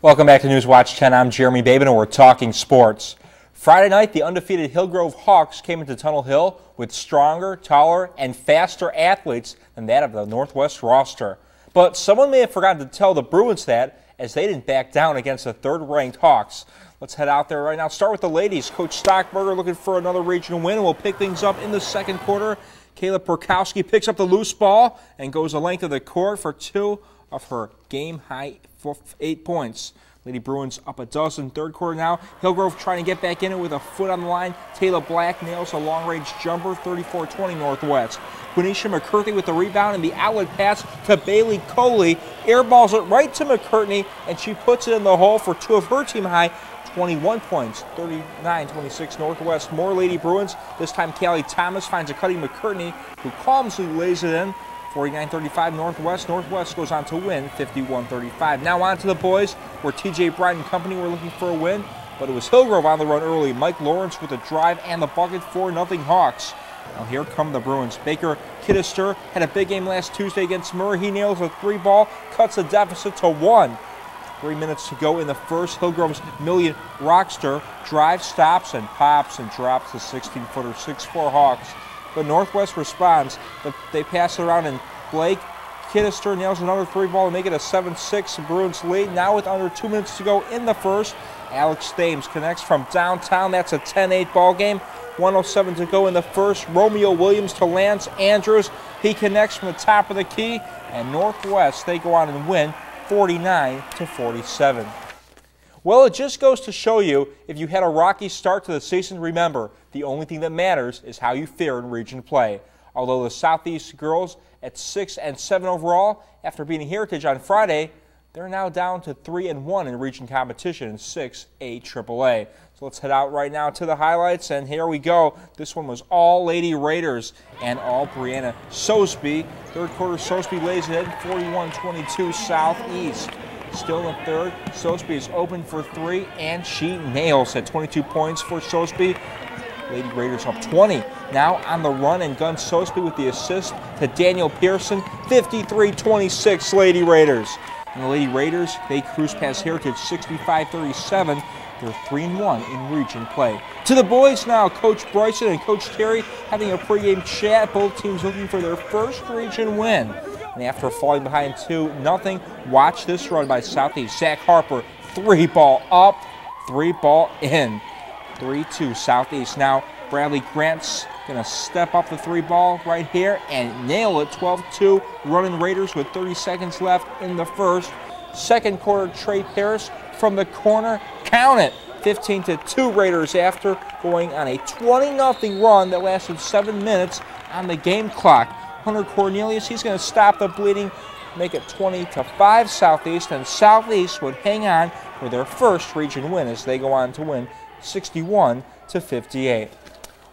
Welcome back to News Watch 10. I'm Jeremy Babin and we're talking sports. Friday night, the undefeated Hillgrove Hawks came into Tunnel Hill with stronger, taller, and faster athletes than that of the Northwest roster. But someone may have forgotten to tell the Bruins that as they didn't back down against the third-ranked Hawks. Let's head out there right now. Start with the ladies. Coach Stockberger looking for another regional win. We'll pick things up in the second quarter. Kayla Perkowski picks up the loose ball and goes the length of the court for two of her game-high eight points. Lady Bruins up a dozen. Third quarter now. Hillgrove trying to get back in it with a foot on the line. Taylor Black nails a long-range jumper, 34-20 Northwest. Quenisha McCurtney with the rebound and the outlet pass to Bailey Coley. Airballs it right to McCurtney, and she puts it in the hole for two of her team high 21 points, 39-26 Northwest. More Lady Bruins. This time Callie Thomas finds a cutting McCurtney, who calmly lays it in. 49-35 Northwest. Northwest goes on to win 51-35. Now on to the boys, where TJ Bryant and company were looking for a win, but it was Hillgrove on the run early. Mike Lawrence with a drive and the bucket for nothing Hawks. Now here come the Bruins. Blake Kiddister had a big game last Tuesday against Murray. He nails a three ball, cuts the deficit to one. Three minutes to go in the first. Hillgrove's Million Rockster drive stops, and pops and drops the 16-footer 6-4 Hawks but Northwest responds. They pass it around, and Blake Kiddister nails another three ball to make it a 7-6 Bruins lead. Now with under two minutes to go in the first, Alex Thames connects from downtown. That's a 10-8 ball game. 107 to go in the first. Romeo Williams to Lance Andrews. He connects from the top of the key, and Northwest they go on and win 49 to 47. Well, it just goes to show you if you had a rocky start to the season, remember, the only thing that matters is how you fare in region play. Although the Southeast girls at 6 and 7 overall, after beating Heritage on Friday, they're now down to 3 and 1 in region competition in 6A AAA. So let's head out right now to the highlights, and here we go. This one was all Lady Raiders and all Brianna Sosby. Third quarter, Sosby lays it in 41-22 Southeast. Still in third. Sosby is open for three, and she nails at 22 points for Sosby. Lady Raiders up 20. Now on the run, and Gun Sosby with the assist to Daniel Pearson. 53-26 Lady Raiders. And the Lady Raiders, they cruise past Heritage 65-37. They're 3 and 1 in region play. To the boys now, Coach Bryson and Coach Terry having a pregame chat. Both teams looking for their first region win. And after falling behind 2 nothing, watch this run by Southeast. Zach Harper, three ball up, three ball in. 3-2 Southeast. Now Bradley Grant's going to step up the three ball right here and nail it 12-2 running Raiders with 30 seconds left in the first. Second quarter, Trey Paris from the corner. Count it. 15 to 2 Raiders after going on a 20 0 run that lasted seven minutes on the game clock. Hunter Cornelius. He's going to stop the bleeding, make it 20 to 5 Southeast, and Southeast would hang on for their first region win as they go on to win 61 to 58.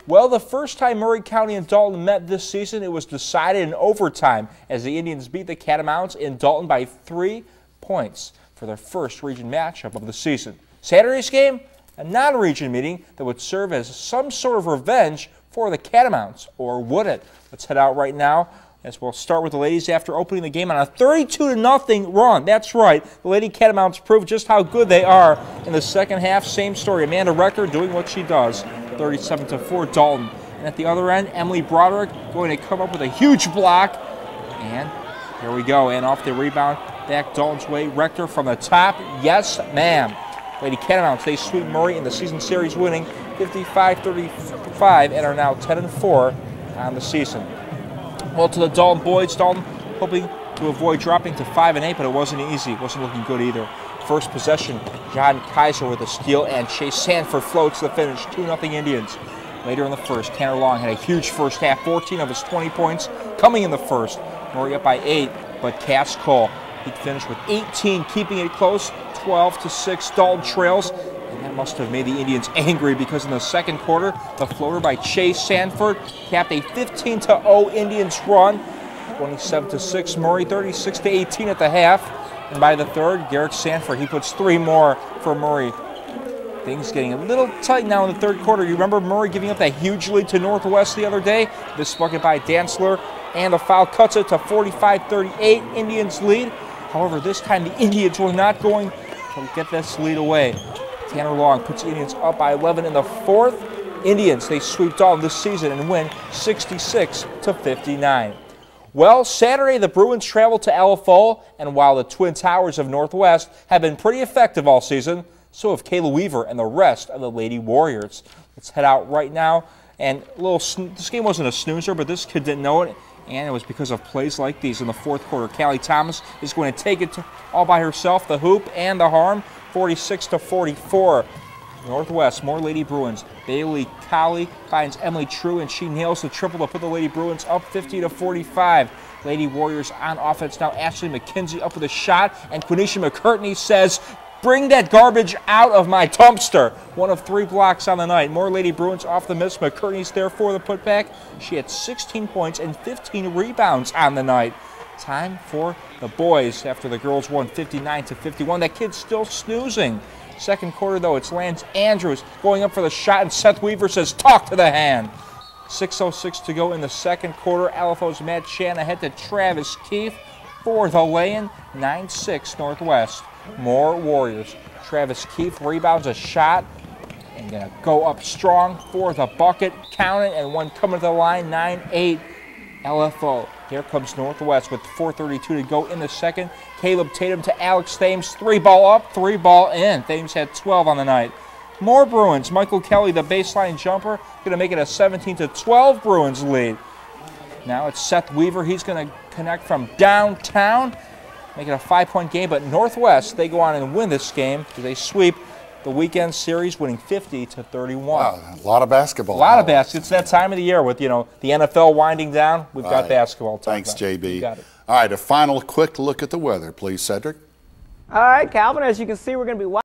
Well, the first time Murray County and Dalton met this season, it was decided in overtime as the Indians beat the Catamounts in Dalton by three points for their first region matchup of the season. Saturday's game, a non-region meeting that would serve as some sort of revenge for the Catamounts, or would it? Let's head out right now as we'll start with the ladies after opening the game on a 32 to nothing run. That's right. The Lady Catamounts proved just how good they are in the second half. Same story. Amanda Recker doing what she does. 37 to 4 Dalton. And at the other end, Emily Broderick going to come up with a huge block. And here we go. And off the rebound, back Dalton's way. Rector from the top. Yes, ma'am. Lady Catamounts, they sweep Murray in the season series winning 55-35 and are now 10 and 4 on the season. Well, to the Dalton boys, Dalton hoping to avoid dropping to 5 and 8, but it wasn't easy. It wasn't looking good either. First possession, John Kaiser with a steal, and Chase Sanford floats the finish, 2 0 Indians. Later in the first, Tanner Long had a huge first half, 14 of his 20 points coming in the first. Murray up by 8, but Cass Cole, he finished with 18, keeping it close, 12 to 6. Dalton trails, and that must have made the Indians angry because in the second quarter, the floater by Chase Sanford capped a 15 0 Indians run. 27 6 Murray, 36 18 at the half. And by the third, Garrett Sanford, he puts three more for Murray. Things getting a little tight now in the third quarter. You remember Murray giving up that huge lead to Northwest the other day? This bucket by Dantzler and a foul cuts it to 45-38. Indians lead. However, this time the Indians were not going to get this lead away. Tanner Long puts the Indians up by 11 in the fourth. Indians, they sweep all this season and win 66 to 59. Well, Saturday the Bruins travel to LFO, and while the Twin Towers of Northwest have been pretty effective all season, so have Kayla Weaver and the rest of the Lady Warriors. Let's head out right now. And little, this game wasn't a snoozer, but this kid didn't know it, and it was because of plays like these in the fourth quarter. Callie Thomas is going to take it all by herself, the hoop and the harm, 46 to 44. Northwest, more Lady Bruins. Bailey Colley finds Emily True, and she nails the triple to put the Lady Bruins up 50 to 45. Lady Warriors on offense now. Ashley McKenzie up with a shot, and Quenisha McCurtney says, Bring that garbage out of my dumpster. One of three blocks on the night. More Lady Bruins off the miss. McCurtney's there for the putback. She had 16 points and 15 rebounds on the night. Time for the boys after the girls won 59 to 51. That kid's still snoozing. Second quarter, though, it's Lance Andrews going up for the shot, and Seth Weaver says, Talk to the hand. 6.06 to go in the second quarter. LFO's Matt Shannon ahead to Travis Keefe for the lay-in, 9-6 Northwest. More Warriors. Travis Keefe rebounds a shot and to go up strong for the bucket. Count it, and one coming to the line, 9-8 LFO. Here comes Northwest with 4.32 to go in the second. Caleb Tatum to Alex Thames. Three ball up, three ball in. Thames had 12 on the night. More Bruins. Michael Kelly, the baseline jumper, going to make it a 17 to 12 Bruins lead. Now it's Seth Weaver. He's going to connect from downtown, make it a five point game. But Northwest, they go on and win this game. They sweep the weekend series, winning 50 to 31. Wow, a lot of basketball. A lot of basketball. It's that time of the year with you know the NFL winding down. We've got right. basketball. Thanks, about. JB. Got it. All right, a final quick look at the weather, please, Cedric. All right, Calvin. As you can see, we're going to be.